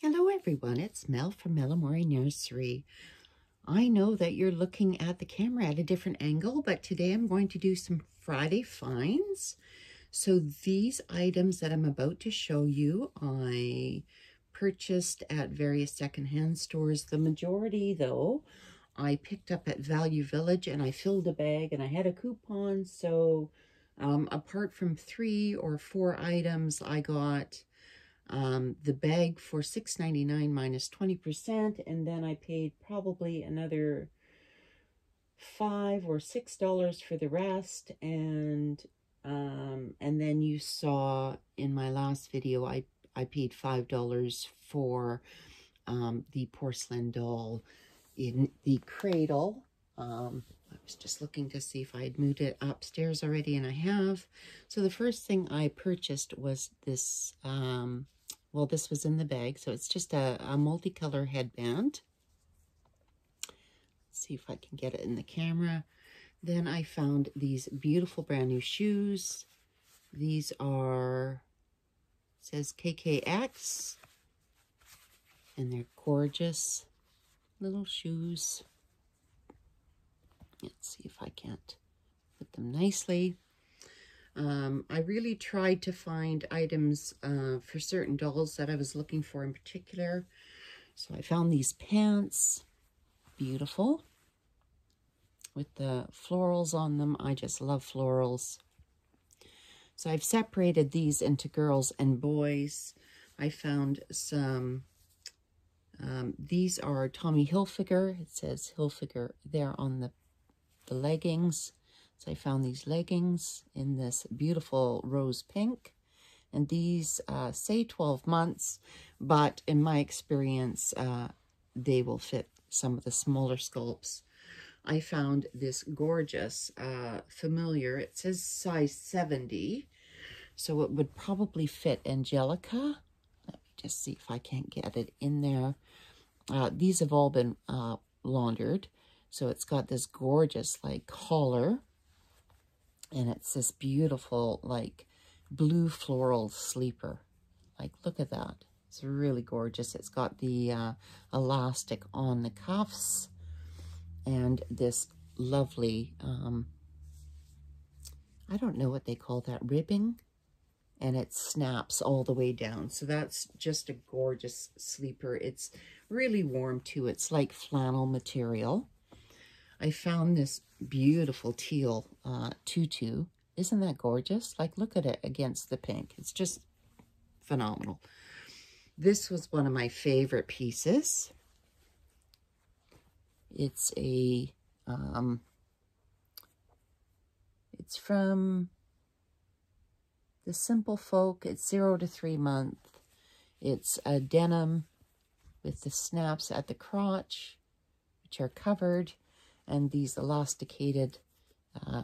Hello everyone, it's Mel from Mel Amorè Nursery. I know that you're looking at the camera at a different angle, but today I'm going to do some Friday finds. So these items that I'm about to show you, I purchased at various secondhand stores. The majority though, I picked up at Value Village and I filled a bag and I had a coupon. So um, apart from three or four items, I got um, the bag for $6.99 minus 20%, and then I paid probably another 5 or $6 for the rest, and um, and then you saw in my last video, I, I paid $5 for um, the porcelain doll in the cradle. Um, I was just looking to see if I had moved it upstairs already, and I have. So the first thing I purchased was this um, well, this was in the bag, so it's just a, a multicolor headband. Let's see if I can get it in the camera. Then I found these beautiful brand new shoes. These are, says KKX, and they're gorgeous little shoes. Let's see if I can't put them nicely. Um, I really tried to find items uh, for certain dolls that I was looking for in particular. So I found these pants, beautiful, with the florals on them. I just love florals. So I've separated these into girls and boys. I found some, um, these are Tommy Hilfiger. It says Hilfiger there on the, the leggings. So I found these leggings in this beautiful rose pink. And these uh, say 12 months, but in my experience, uh, they will fit some of the smaller sculpts. I found this gorgeous uh, familiar. It says size 70, so it would probably fit Angelica. Let me just see if I can't get it in there. Uh, these have all been uh, laundered, so it's got this gorgeous like collar and it's this beautiful, like, blue floral sleeper. Like, look at that. It's really gorgeous. It's got the uh, elastic on the cuffs and this lovely, um, I don't know what they call that, ribbing. And it snaps all the way down. So that's just a gorgeous sleeper. It's really warm too. It's like flannel material. I found this beautiful teal uh, tutu. Isn't that gorgeous? Like, look at it against the pink. It's just phenomenal. This was one of my favorite pieces. It's a, um, it's from the Simple Folk. It's zero to three month. It's a denim with the snaps at the crotch, which are covered and these elasticated uh,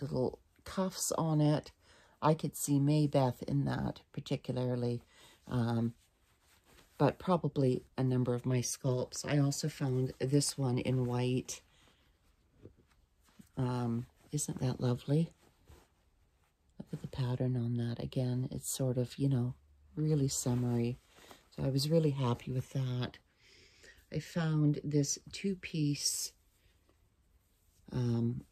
little cuffs on it. I could see Maybeth in that particularly, um, but probably a number of my sculpts. I also found this one in white. Um, isn't that lovely? Look at the pattern on that. Again, it's sort of, you know, really summery. So I was really happy with that. I found this two-piece um,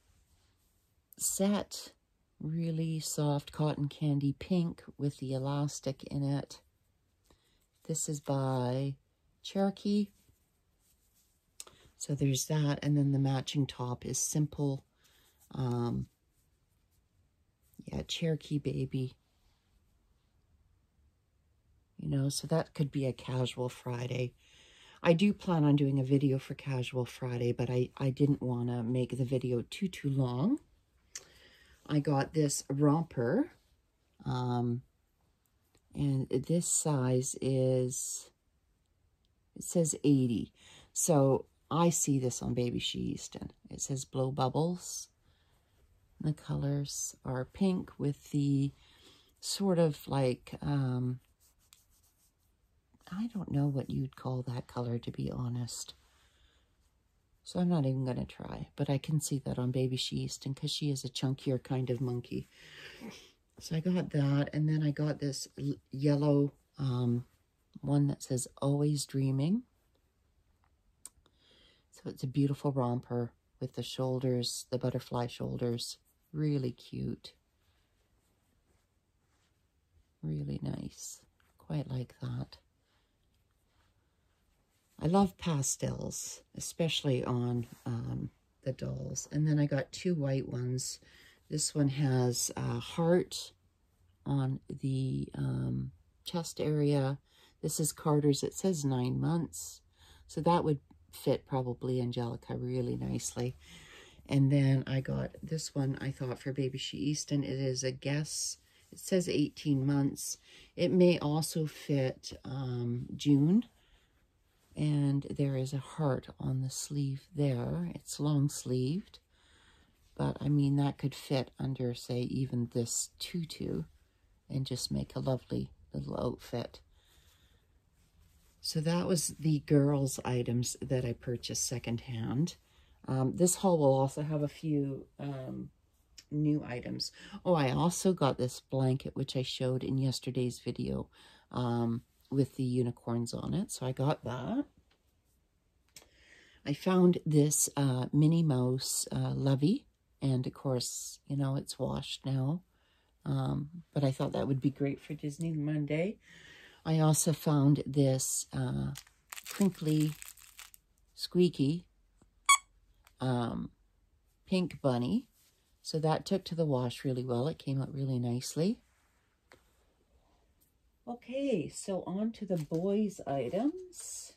set, really soft cotton candy pink with the elastic in it. This is by Cherokee. So there's that, and then the matching top is simple. Um, yeah, Cherokee Baby. You know, so that could be a casual Friday. I do plan on doing a video for Casual Friday, but I, I didn't want to make the video too, too long. I got this romper, um, and this size is, it says 80. So I see this on Baby Sheiston. It says blow bubbles. The colors are pink with the sort of like um, I don't know what you'd call that color, to be honest. So I'm not even going to try. But I can see that on Baby Sheiston because she is a chunkier kind of monkey. So I got that. And then I got this yellow um, one that says Always Dreaming. So it's a beautiful romper with the shoulders, the butterfly shoulders. Really cute. Really nice. Quite like that. I love pastels, especially on um, the dolls. And then I got two white ones. This one has a heart on the um, chest area. This is Carter's. It says nine months. So that would fit probably Angelica really nicely. And then I got this one, I thought, for Baby She Easton. It is a guess. It says 18 months. It may also fit um, June. And there is a heart on the sleeve there. It's long sleeved. But, I mean, that could fit under, say, even this tutu and just make a lovely little outfit. So that was the girls' items that I purchased secondhand. Um, this haul will also have a few um, new items. Oh, I also got this blanket, which I showed in yesterday's video um, with the unicorns on it. So I got that. I found this uh, Minnie Mouse uh, Lovey. And, of course, you know, it's washed now. Um, but I thought that would be great for Disney Monday. I also found this uh, crinkly, squeaky um, pink bunny. So that took to the wash really well. It came out really nicely. Okay, so on to the boys' items.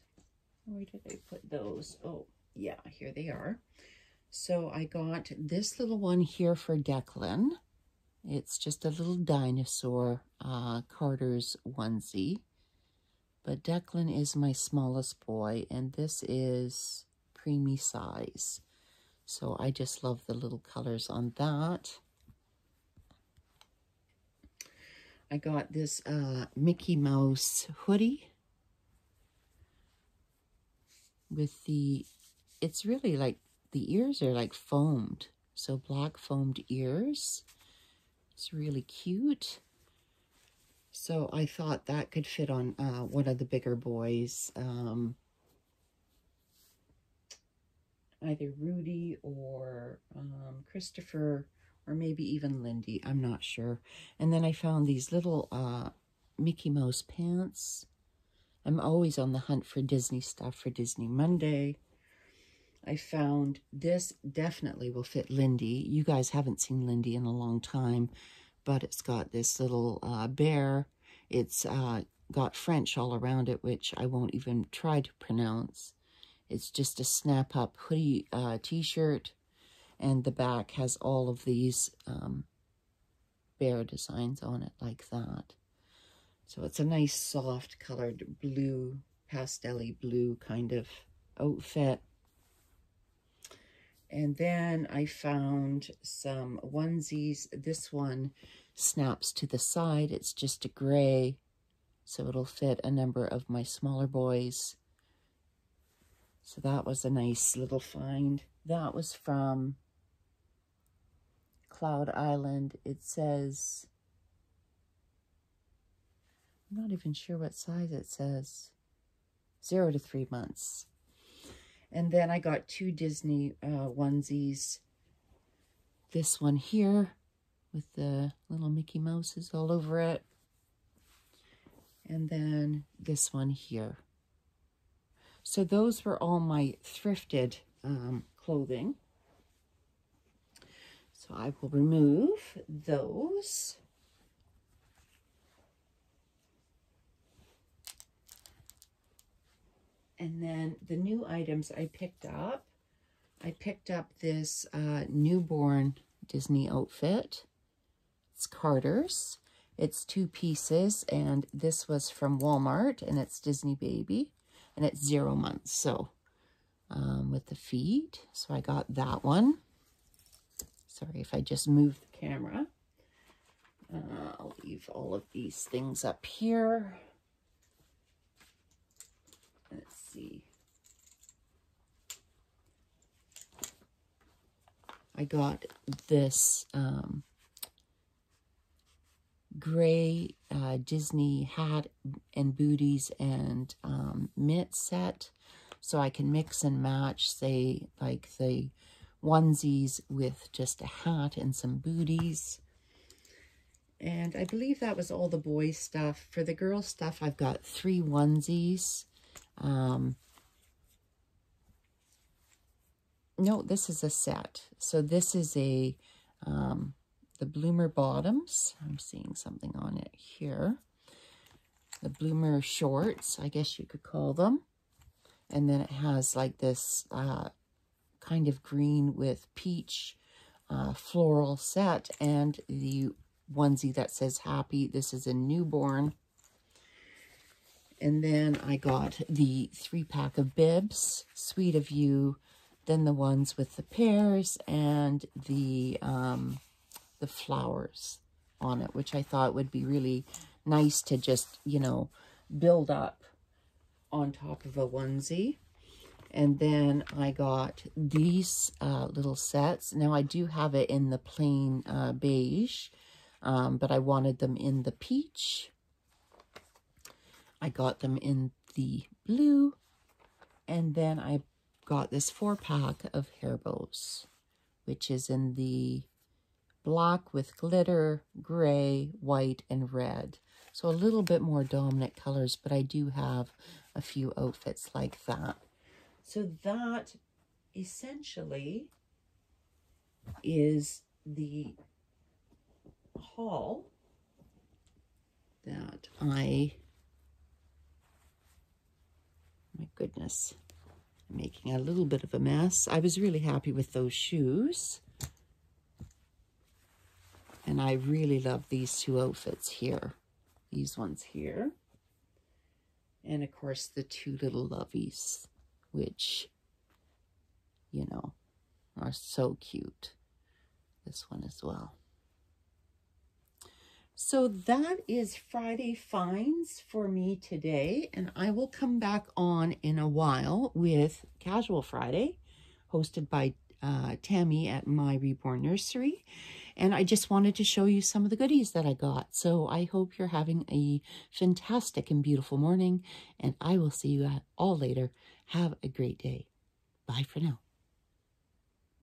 Where did I put those? Oh, yeah, here they are. So I got this little one here for Declan. It's just a little dinosaur uh, Carter's onesie. But Declan is my smallest boy, and this is preemie size. So I just love the little colors on that. I got this uh, Mickey Mouse hoodie with the, it's really like, the ears are like foamed. So black foamed ears. It's really cute. So I thought that could fit on uh, one of the bigger boys. Um, either Rudy or um, Christopher or maybe even Lindy. I'm not sure. And then I found these little uh, Mickey Mouse pants. I'm always on the hunt for Disney stuff for Disney Monday. I found this definitely will fit Lindy. You guys haven't seen Lindy in a long time, but it's got this little uh, bear. It's uh, got French all around it, which I won't even try to pronounce. It's just a snap-up hoodie uh, t-shirt, and the back has all of these um, bear designs on it like that. So it's a nice soft colored blue, pastel blue kind of outfit. And then I found some onesies. This one snaps to the side. It's just a gray, so it'll fit a number of my smaller boys. So that was a nice little find. That was from Cloud Island. It says, I'm not even sure what size it says. Zero to three months. And then I got two Disney uh, onesies. This one here with the little Mickey Mouses all over it. And then this one here. So those were all my thrifted um, clothing. So I will remove those. And then the new items I picked up, I picked up this uh, newborn Disney outfit. It's Carter's. It's two pieces, and this was from Walmart, and it's Disney Baby, and it's zero months, so um, with the feet. So I got that one. Sorry if I just move the camera. Uh, I'll leave all of these things up here. Let's see. I got this um, gray uh, Disney hat and booties and um, mitt set. So I can mix and match, say, like the onesies with just a hat and some booties. And I believe that was all the boys stuff. For the girl stuff, I've got three onesies. Um, no, this is a set. So this is a, um, the Bloomer bottoms. I'm seeing something on it here. The Bloomer shorts, I guess you could call them. And then it has like this uh, kind of green with peach uh, floral set and the onesie that says happy. This is a newborn. And then I got the three pack of bibs, Sweet of You, then the ones with the pears and the um, the flowers on it, which I thought would be really nice to just, you know, build up on top of a onesie. And then I got these uh, little sets. Now, I do have it in the plain uh, beige, um, but I wanted them in the peach. I got them in the blue. And then I got this four-pack of hair bows, which is in the black with glitter, gray, white, and red. So a little bit more dominant colors, but I do have a few outfits like that. So that essentially is the haul that I, my goodness, I'm making a little bit of a mess. I was really happy with those shoes. And I really love these two outfits here. These ones here. And of course the two little lovies, which, you know, are so cute. This one as well. So that is Friday finds for me today, and I will come back on in a while with Casual Friday, hosted by uh, Tammy at My Reborn Nursery. And I just wanted to show you some of the goodies that I got. So I hope you're having a fantastic and beautiful morning, and I will see you all later. Have a great day. Bye for now.